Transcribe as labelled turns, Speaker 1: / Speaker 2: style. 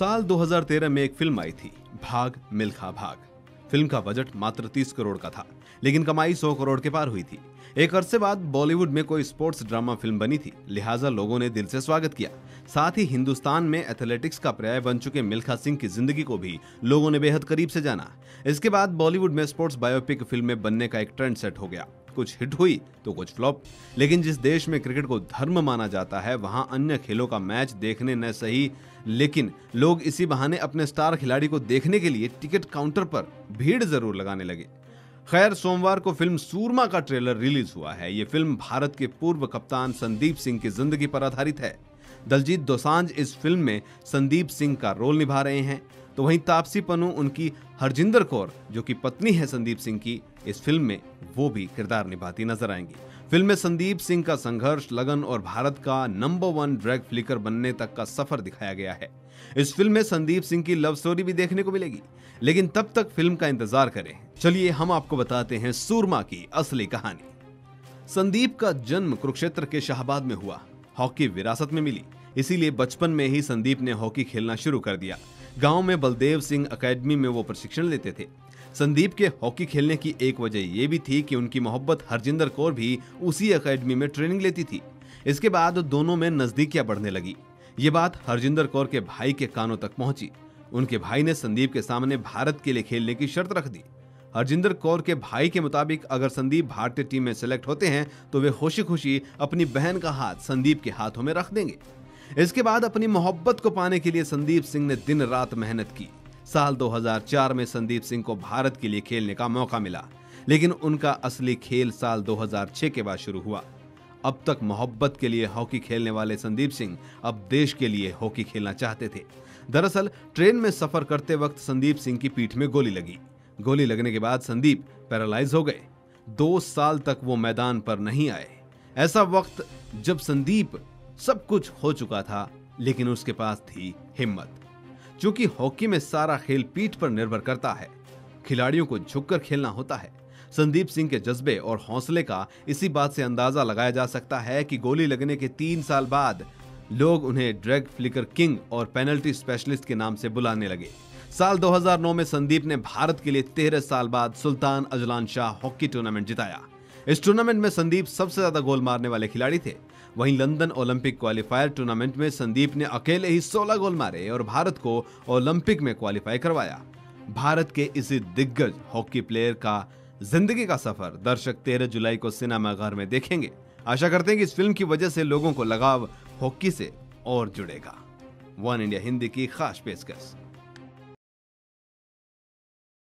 Speaker 1: साल 2013 में एक फ़िल्म आई थी, भाग मिल्खा भाग। फ़िल्म का बजट मात्र 30 करोड़ का था, लेकिन कमाई 100 करोड़ के पार हुई थी। एक अरसे बाद बॉलीवुड में कोई स्पोर्ट्स ड्रामा फ़िल्म बनी थी, लिहाजा लोगों ने दिल से स्वागत किया। साथ ही हिंदुस्तान में एथलेटिक्स का पर्याय बन चुके मिल्खा सिंह की ज़िंदगी को भी लोगों ने बेहद करीब से जाना। इसके बाद बॉलीवुड में स्पोर्ट्स बायोपिक फ़िल्में बनने का एक ट्रेंड सेट हो गया। कुछ हिट हुई तो कुछ फ्लॉप। लेकिन जिस देश में क्रिकेट को धर्म माना जाता है, वहाँ अन्य खेलों का मैच देखने न सही। लेकिन लोग इसी बहाने अपने स्टार खिलाड़ी को देखने के लिए टिकट काउंटर पर भीड़ ज़रूर लगाने लगे। खैर, सोमवार को फ़िल्म सूरमा का ट्रेलर रिलीज़ हुआ है। ये फ़िल्म भारत के पूर्व कप्तान संदीप सिंह की ज़िंदगी पर आधारित है। दलजीत दोसांझ इस फ़िल्म में संदीप सिंह का रोल निभा रहे हैं। तो वहीं तापसी पन्नू उनकी हरजिंदर कौर, जो कि पत्नी है संदीप सिंह की, इस फ़िल्म में वो भी किरदार निभाती नज़र आएँगी। फ़िल्म में संदीप सिंह का संघर्ष, लगन और भारत का नंबर वन ड्रैग फ्लिकर बनने तक का सफ़र दिखाया गया है। इस फ़िल्म में संदीप सिंह की लव स्टोरी भी देखने को मिलेगी। लेकिन तब तक फ़िल्म का इंतज़ार करें। चलिए, हम आपको बताते हैं सूरमा की असली कहानी। संदीप का जन्म कुरुक्षेत्र के शाहबाद में हुआ। हॉकी विरासत में मिली। इसीलिए बचपन में ही संदीप ने हॉकी खेलना शुरू कर दिया। गाँव में बलदेव सिंह एकेडमी में वो प्रशिक्षण लेते थे। संदीप के हॉकी खेलने की एक वजह यह भी थी कि उनकी मोहब्बत हरजिंदर कौर भी उसी एकेडमी में ट्रेनिंग लेती थी। इसके बाद दोनों में नजदीकियाँ बढ़ने लगी। ये बात हरजिंदर कौर के भाई के कानों तक पहुँची। उनके भाई ने संदीप के सामने भारत के लिए खेलने की शर्त रख दी। हरजिंदर कौर के भाई के मुताबिक अगर संदीप भारतीय टीम में सिलेक्ट होते हैं तो वे खुशी खुशी अपनी बहन का हाथ संदीप के हाथों में रख देंगे। इसके बाद अपनी मोहब्बत को पाने के लिए संदीप सिंह ने दिन रात मेहनत की। साल 2004 में संदीप सिंह को भारत के लिए खेलने का मौका मिला, लेकिन उनका असली खेल साल 2006 के बाद शुरू हुआ। अब तक मोहब्बत के लिए हॉकी खेलने वाले संदीप सिंह अब देश के लिए हॉकी खेलना चाहते थे। दरअसल, ट्रेन में सफ़र करते वक्त संदीप सिंह की पीठ में गोली लगी। गोली लगने के बाद संदीप पैरालाइज हो गए। दो साल तक वो मैदान पर नहीं आए। ऐसा वक्त जब संदीप सब कुछ हो चुका था, लेकिन उसके पास थी हिम्मत। क्योंकि हॉकी में सारा खेल पीठ पर निर्भर करता है, खिलाड़ियों को झुककर खेलना होता है। संदीप सिंह के जज्बे और हौसले का इसी बात से अंदाज़ा लगाया जा सकता है कि गोली लगने के तीन साल बाद लोग उन्हें ड्रैग फ्लिकर किंग और पेनल्टी स्पेशलिस्ट के नाम से बुलाने लगे। साल 2009 में संदीप ने भारत के लिए तेरह साल बाद Sultan Azlan Shah hockey tournament जिताया। इस टूर्नामेंट में संदीप सबसे ज़्यादा गोल मारने वाले खिलाड़ी थे। वहीं लंदन ओलंपिक क्वालिफायर टूर्नामेंट में संदीप ने अकेले ही 16 गोल मारे और भारत को ओलंपिक में क्वालिफाई करवाया। भारत के इसी दिग्गज हॉकी प्लेयर का ज़िंदगी का सफ़र दर्शक 13 जुलाई को सिनेमा घर में देखेंगे। आशा करते हैं कि इस फ़िल्म की वजह से लोगों को लगाव हॉकी से और जुड़ेगा। वन इंडिया हिंदी की खास पेशकश।